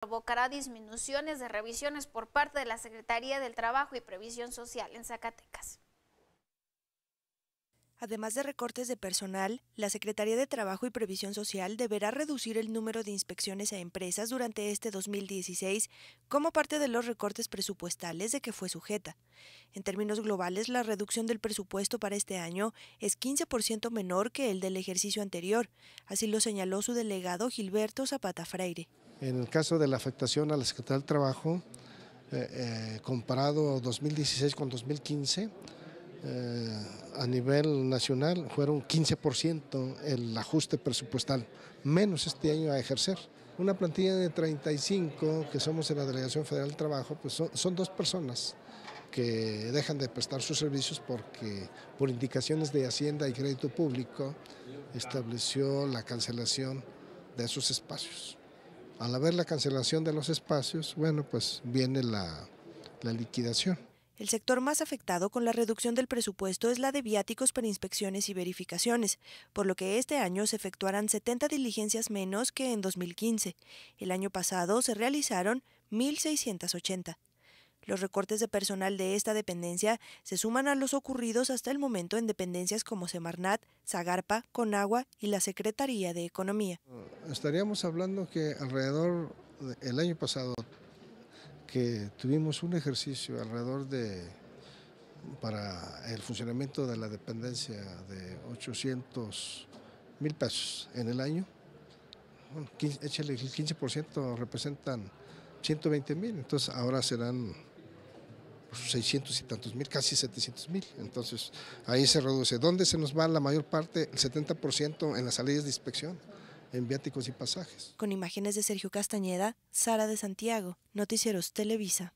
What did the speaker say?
provocará disminuciones de revisiones por parte de la Secretaría del Trabajo y Previsión Social en Zacatecas. Además de recortes de personal, la Secretaría de Trabajo y Previsión Social deberá reducir el número de inspecciones a empresas durante este 2016 como parte de los recortes presupuestales de que fue sujeta. En términos globales, la reducción del presupuesto para este año es 15% menor que el del ejercicio anterior, así lo señaló su delegado Gilberto Zapata Freire. En el caso de la afectación a la Secretaría del Trabajo, eh, eh, comparado 2016 con 2015, eh, a nivel nacional fueron 15% el ajuste presupuestal, menos este año a ejercer. Una plantilla de 35 que somos en la Delegación Federal del Trabajo, pues son, son dos personas que dejan de prestar sus servicios porque por indicaciones de Hacienda y Crédito Público estableció la cancelación de esos espacios. Al haber la cancelación de los espacios, bueno, pues viene la, la liquidación. El sector más afectado con la reducción del presupuesto es la de viáticos para inspecciones y verificaciones, por lo que este año se efectuarán 70 diligencias menos que en 2015. El año pasado se realizaron 1.680. Los recortes de personal de esta dependencia se suman a los ocurridos hasta el momento en dependencias como Semarnat, Zagarpa, Conagua y la Secretaría de Economía. Estaríamos hablando que alrededor del año pasado que tuvimos un ejercicio alrededor de, para el funcionamiento de la dependencia de 800 mil pesos en el año. Bueno, 15, échale el 15% representan 120 mil, entonces ahora serán 600 y tantos mil, casi 700 mil. Entonces ahí se reduce. ¿Dónde se nos va la mayor parte? El 70% en las salidas de inspección en viáticos y pasajes. Con imágenes de Sergio Castañeda, Sara de Santiago, Noticieros Televisa.